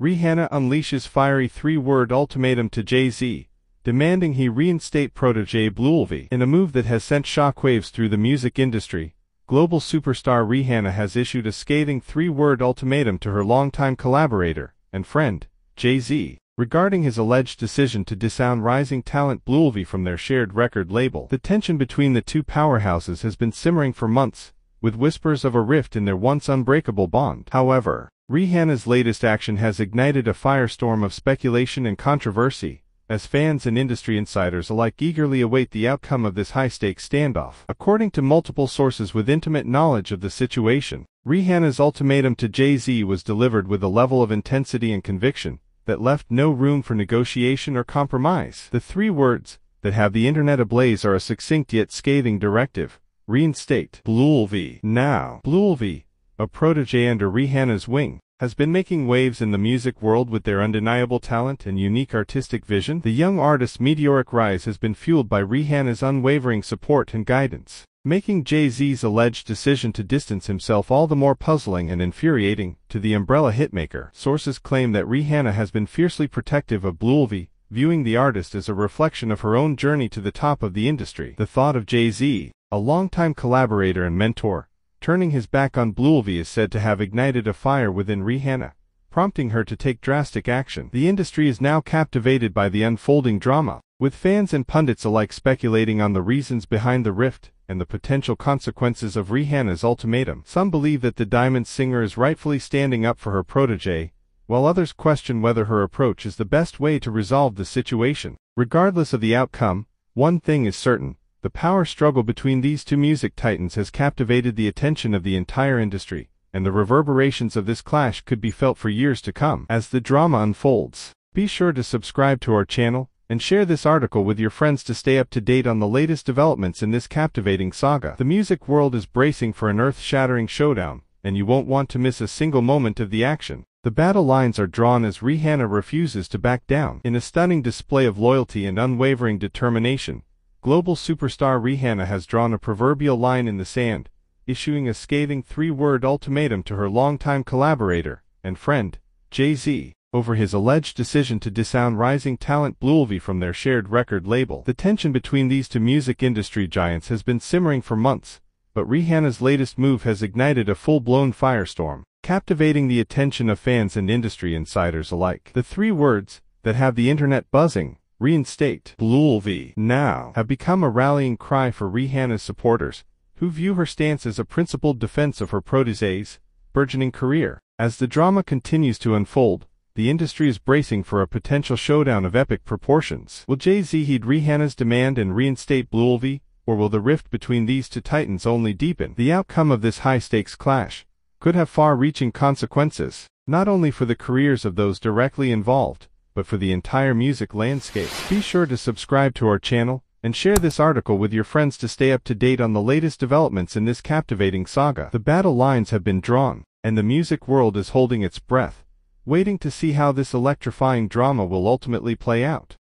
Rihanna unleashes fiery three-word ultimatum to Jay-Z, demanding he reinstate protege Bluelvy. In a move that has sent shockwaves through the music industry, global superstar Rihanna has issued a scathing three-word ultimatum to her longtime collaborator and friend, Jay-Z, regarding his alleged decision to disown rising talent Bluelvy from their shared record label. The tension between the two powerhouses has been simmering for months, with whispers of a rift in their once unbreakable bond. However, Rihanna's latest action has ignited a firestorm of speculation and controversy, as fans and industry insiders alike eagerly await the outcome of this high-stakes standoff. According to multiple sources with intimate knowledge of the situation, Rihanna's ultimatum to Jay-Z was delivered with a level of intensity and conviction that left no room for negotiation or compromise. The three words that have the internet ablaze are a succinct yet scathing directive. Reinstate Bluelvy. Now, Bluelvy, a protege under Rihanna's wing, has been making waves in the music world with their undeniable talent and unique artistic vision. The young artist's meteoric rise has been fueled by Rihanna's unwavering support and guidance, making Jay-Z's alleged decision to distance himself all the more puzzling and infuriating to the umbrella hitmaker. Sources claim that Rihanna has been fiercely protective of Bluelvy, viewing the artist as a reflection of her own journey to the top of the industry. The thought of Jay-Z, a longtime collaborator and mentor, Turning his back on Bluelvy is said to have ignited a fire within Rihanna, prompting her to take drastic action. The industry is now captivated by the unfolding drama, with fans and pundits alike speculating on the reasons behind the rift and the potential consequences of Rihanna's ultimatum. Some believe that the Diamond singer is rightfully standing up for her protege, while others question whether her approach is the best way to resolve the situation. Regardless of the outcome, one thing is certain, the power struggle between these two music titans has captivated the attention of the entire industry, and the reverberations of this clash could be felt for years to come. As the drama unfolds, be sure to subscribe to our channel, and share this article with your friends to stay up to date on the latest developments in this captivating saga. The music world is bracing for an earth-shattering showdown, and you won't want to miss a single moment of the action. The battle lines are drawn as Rihanna refuses to back down. In a stunning display of loyalty and unwavering determination, Global superstar Rihanna has drawn a proverbial line in the sand, issuing a scathing three-word ultimatum to her longtime collaborator and friend, Jay-Z, over his alleged decision to disown rising talent Bluelvy from their shared record label. The tension between these two music industry giants has been simmering for months, but Rihanna's latest move has ignited a full-blown firestorm, captivating the attention of fans and industry insiders alike. The three words that have the internet buzzing reinstate Bluelvy now have become a rallying cry for Rihanna's supporters, who view her stance as a principled defense of her protege's burgeoning career. As the drama continues to unfold, the industry is bracing for a potential showdown of epic proportions. Will Jay-Z heed Rihanna's demand and reinstate Bluelvy, or will the rift between these two titans only deepen? The outcome of this high-stakes clash could have far-reaching consequences, not only for the careers of those directly involved, but for the entire music landscape. Be sure to subscribe to our channel and share this article with your friends to stay up to date on the latest developments in this captivating saga. The battle lines have been drawn, and the music world is holding its breath, waiting to see how this electrifying drama will ultimately play out.